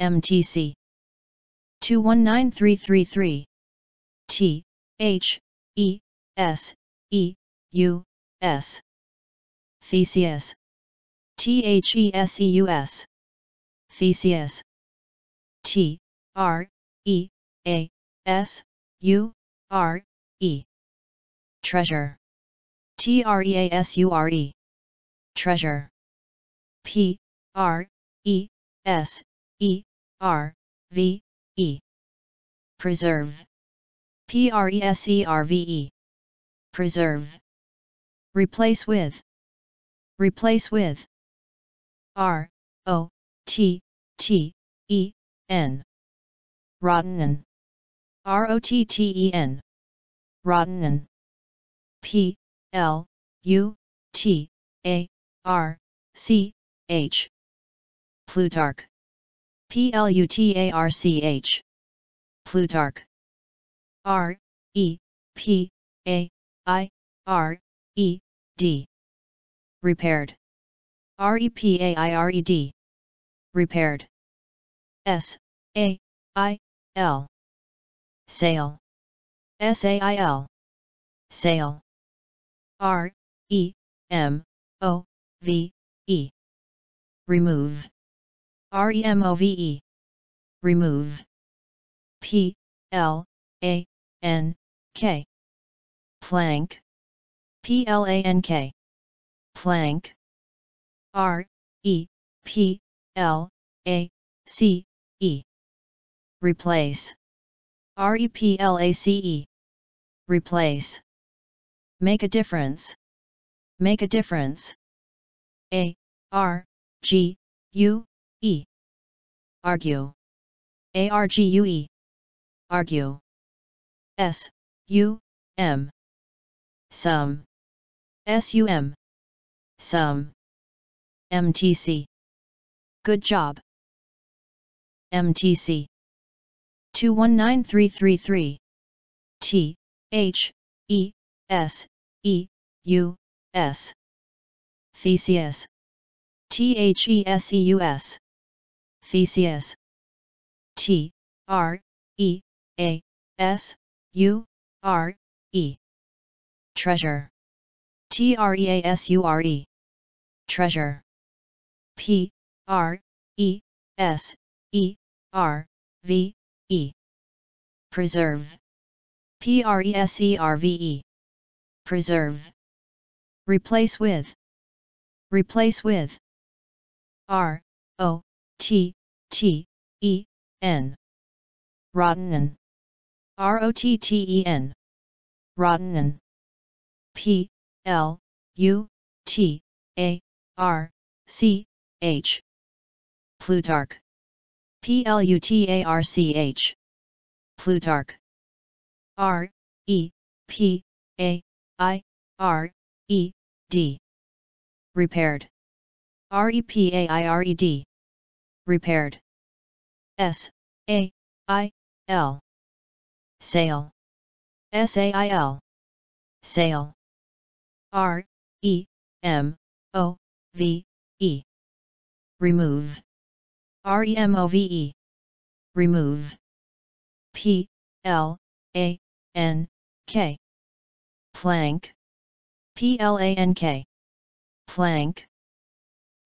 MTC 219333 T H E S E U S. Theseus. T H E S E U S. Theseus. T R E A S U R E. Treasure. T R E A S U R E. Treasure. P R E S E R V E. Preserve. P R E S E R V E. Preserve. Replace with. Replace with. R O T T E N. Rottenen R O T T E N. Rottenen P L U T A R C H. Plutarch P L U T A R C H. Plutarch. R E P A I R E D. Repaired. R E P A I R E D. Repaired. S A I L. Sail. S A I L. Sail. R E M O V E. Remove R E M O V E. Remove. P L A N K. Plank. P L A N K. Plank. R E P L A C E. Replace. R E P L A C E. Replace. Make a difference. Make a difference. A R G U E. Argue. A R G U E. Argue. S. U. M. Sum. S U M. Sum. MTC Good job. MTC 219333 T. H. E. S. E. U. S. Theseus. T H E S E U S Theseus. T R E A S U R E. Treasure. T R E A S U R E. Treasure. P R E S E R V E. Preserve. P R E S E R V E. Preserve. Replace with. Replace with. R O T T E N. Rottenen R O T T E N. Rottenen P L U T A R C H. Plutarch. P L U T A R C H. Plutarch. R E P A I R E D. Repaired. R E P A I R E D Repaired. S A I L. Sail. S A I L. Sail. R E M O V E. Remove. R E M O V E. Remove. P L A N K. Plank. P L A N K. Plank.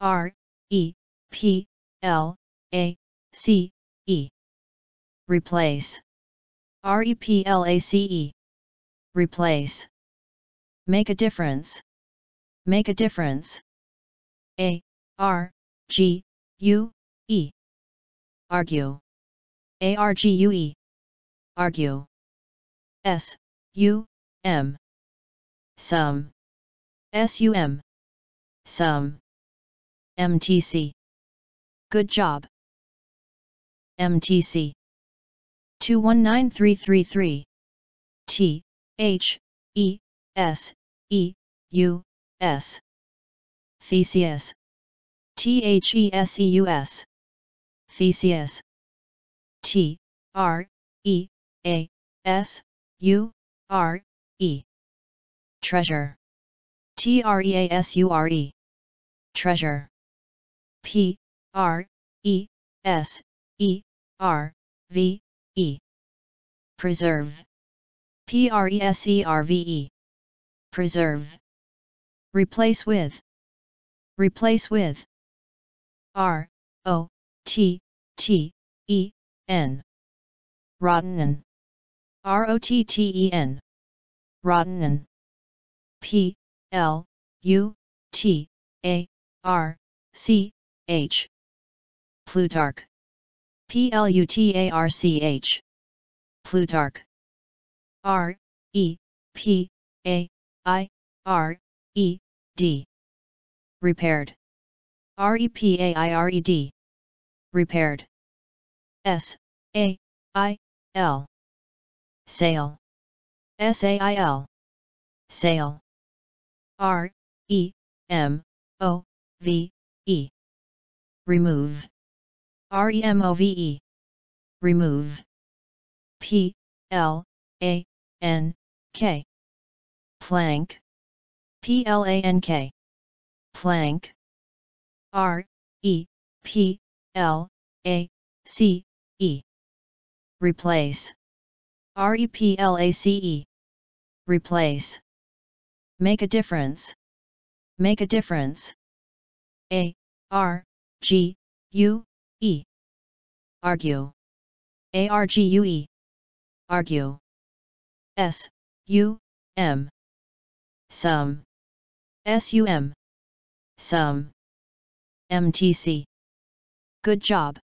R E P L A C E. Replace. R E P L A C E. Replace. Make a difference. Make a difference. A R G U E. Argue. A R G U E. Argue. S U M. Sum. S U M. Sum. MTC Good job. MTC 219333 T H E S E U S. Theseus. T H E S E U S. Theseus. T R E A S U R E. Treasure. T R E A S U R E. Treasure. P R E S E, R, V, E. Preserve. P R E S E R V E. Preserve. Replace with. Replace with. R, O, T, T, E, N. Rottenen. R O T T E N. Rottenen. P, L, U, T, A, R, C, H. Plutarch. P L U T A R C H. Plutarch. R, E, P, A, I, R, E, D. Repaired. R E P A I R E D. Repaired. S, A, I, L. Sail. S A I L. Sail. R, E, M, O, V, E. Remove. R E M O V E. Remove. P, L, A, N, K. Plank. P L A N K. Plank. R, E, P, L, A, C, E. Replace. R E P L A C E. Replace. Make a difference. Make a difference. A, R, G, U, E. Argue. A R G U E. Argue. S, U, M. Sum. S U M. Sum. MTC. Good job.